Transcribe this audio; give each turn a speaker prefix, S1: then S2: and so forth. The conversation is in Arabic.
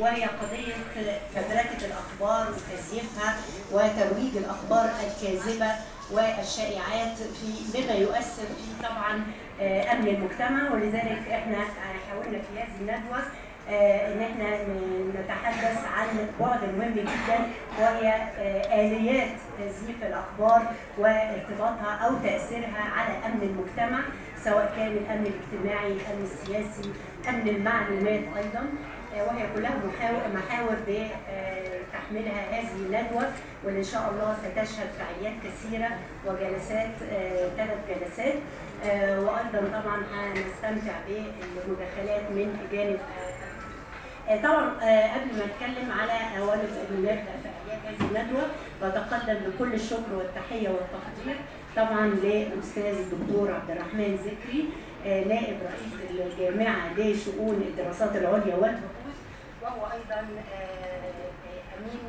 S1: وهي قضيه فبركه الأخبار وتزييفها وترويج الأخبار الكاذبة والشائعات في بما يؤثر في طبعا آه، أمن المجتمع. ولذلك إحنا حاولنا في هذه الندوة آه، إن إحنا نتحدث عن بعد مهم جدا وهي آه، آليات تزييف الأخبار وارتباطها أو تأثيرها على أمن المجتمع. سواء كان الأمن الاجتماعي، الأمن السياسي، أمن المعلومات أيضا. آه، وهي كلها محاور بتحملها هذه الندوة. واللي ان شاء الله ستشهد فعاليات كثيرة وجلسات ثلاث جلسات. آه، وأيضا طبعا هنستمتع بالمداخلات من جانب آه، طبعا آه، قبل ما أتكلم على اولا نبدا فعاليات هذه الندوة. بتقدم بكل الشكر والتحية والتقدير. طبعا للاستاذ الدكتور عبد الرحمن زكري آه، نائب رئيس الجامعة لشؤون الدراسات العليا والبحوث وهو أيضا آه، آه، أمين